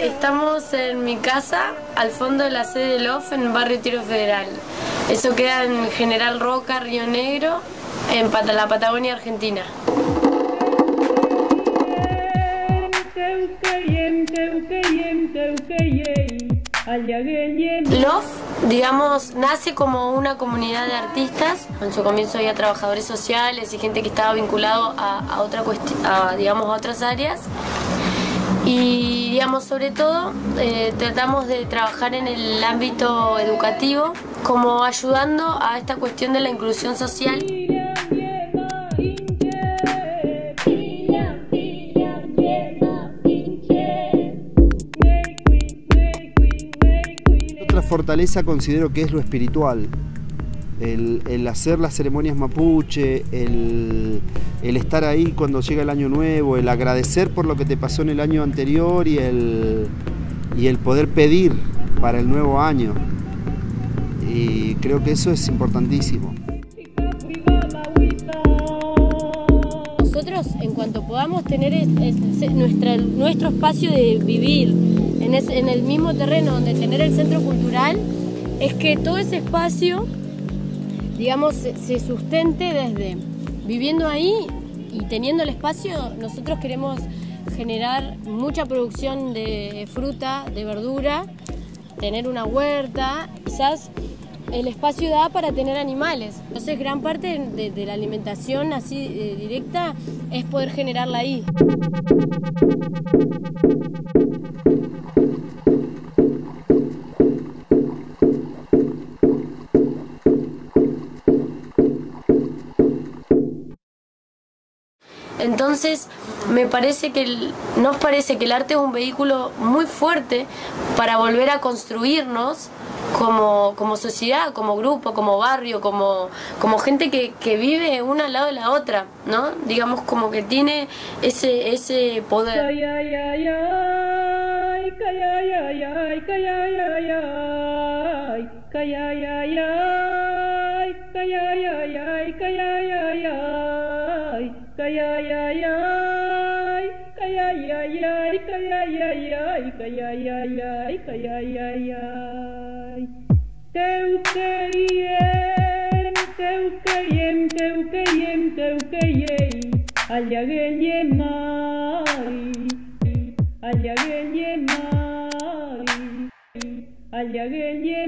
estamos en mi casa, al fondo de la sede del OFF, en el barrio Tiro Federal. Eso queda en General Roca, Río Negro, en la Patagonia Argentina. Love, digamos, nace como una comunidad de artistas. En su comienzo había trabajadores sociales y gente que estaba vinculado a, otra digamos, a otras áreas. Y, digamos, sobre todo, eh, tratamos de trabajar en el ámbito educativo, como ayudando a esta cuestión de la inclusión social. Fortaleza considero que es lo espiritual. El, hacer las ceremonias mapuche, el, estar ahí cuando llega el año nuevo, el agradecer por lo que te pasó en el año anterior y el, y el poder pedir para el nuevo año. Y creo que eso es importantísimo. Nosotros, en cuanto podamos tener nuestro espacio de vivir, en, el mismo terreno donde tener el centro cultural, es que todo ese espacio, digamos, se, sustente desde viviendo ahí y teniendo el espacio, nosotros queremos generar mucha producción de fruta, de verdura, tener una huerta, quizás el espacio da para tener animales. Entonces gran parte de, la alimentación así eh, directa es poder generarla ahí. Entonces, me parece que nos parece que el arte es un vehículo muy fuerte para volver a construirnos como, como sociedad, como grupo, como barrio, como, como gente que, que, vive una al lado de la otra, ¿no? Digamos como que tiene ese, ese poder. Teu caiem, teu caiem, teu caiem, teu caiei, allaguem ye mai, allaguem ye mai, allaguem ye.